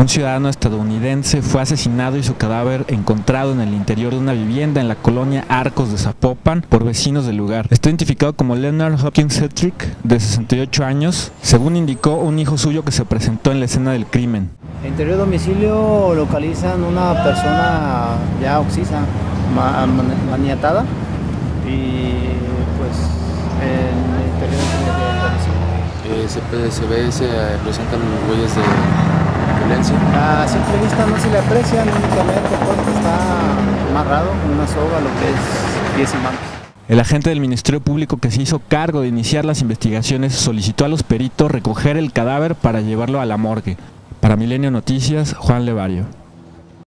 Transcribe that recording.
Un ciudadano estadounidense fue asesinado y su cadáver encontrado en el interior de una vivienda en la colonia Arcos de Zapopan por vecinos del lugar. Está identificado como Leonard Hopkins Hetrick, de 68 años, según indicó un hijo suyo que se presentó en la escena del crimen. En el interior de domicilio localizan una persona ya oxisa, ma- man- maniatada y pues en el interior de domicilio. Eh, se, ve, se presentan huellas de. A simple vista no se le aprecian únicamente porque está amarrado con una soga lo que es pies y manos. El agente del Ministerio Público que se hizo cargo de iniciar las investigaciones solicitó a los peritos recoger el cadáver para llevarlo a la morgue. Para Milenio Noticias, Juan Levario.